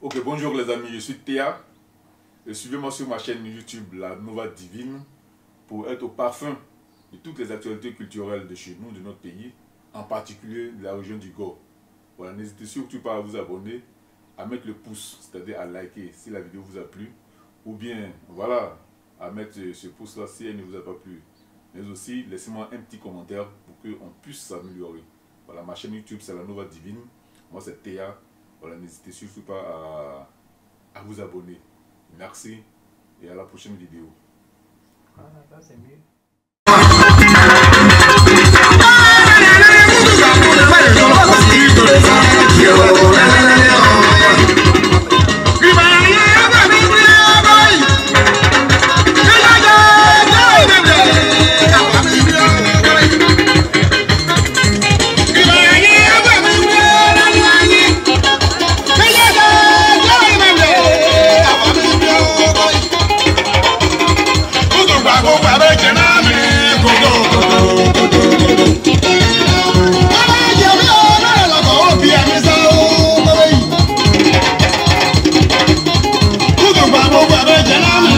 Ok, bonjour les amis, je suis Théa. Suivez-moi sur ma chaîne YouTube La Nova Divine pour être au parfum de toutes les actualités culturelles de chez nous, de notre pays, en particulier de la région du Go. Voilà, n'hésitez surtout pas à vous abonner, à mettre le pouce, c'est-à-dire à liker si la vidéo vous a plu, ou bien, voilà, à mettre ce pouce-là si elle ne vous a pas plu. Mais aussi, laissez-moi un petit commentaire pour qu'on puisse s'améliorer. Voilà, ma chaîne YouTube, c'est La Nova Divine. Moi, c'est Théa. Voilà, n'hésitez surtout pas à, à vous abonner. Merci et à la prochaine vidéo. Ah, ça c'est mieux. jana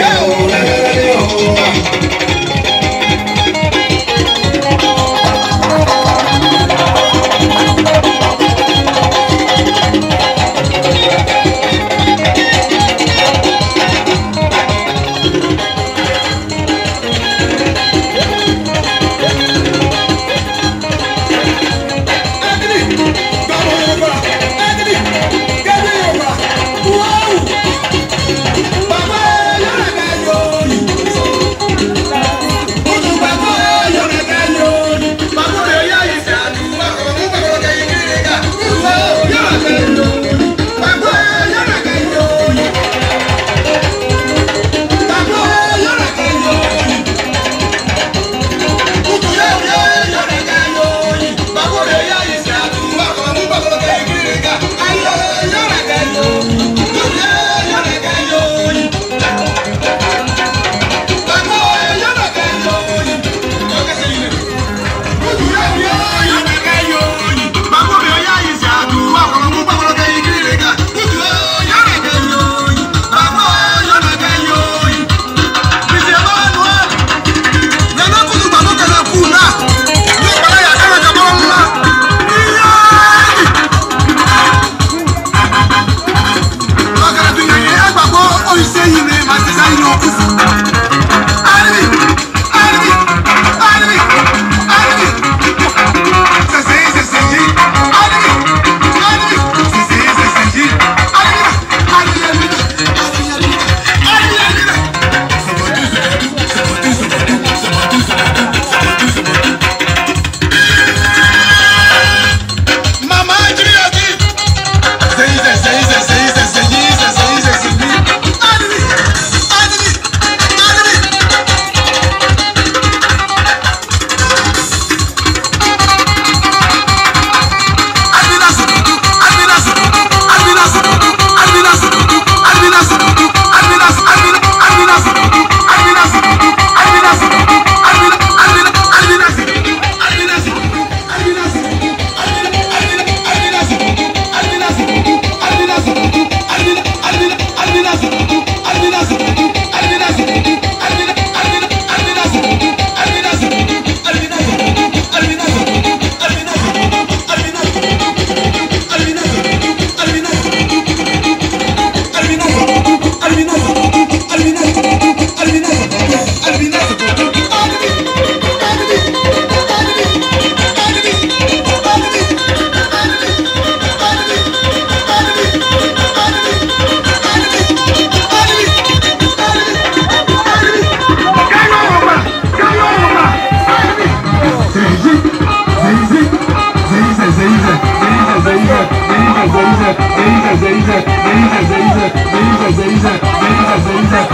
Yeah, oh. Isa, vem Isa, vem Isa, vem Isa, vem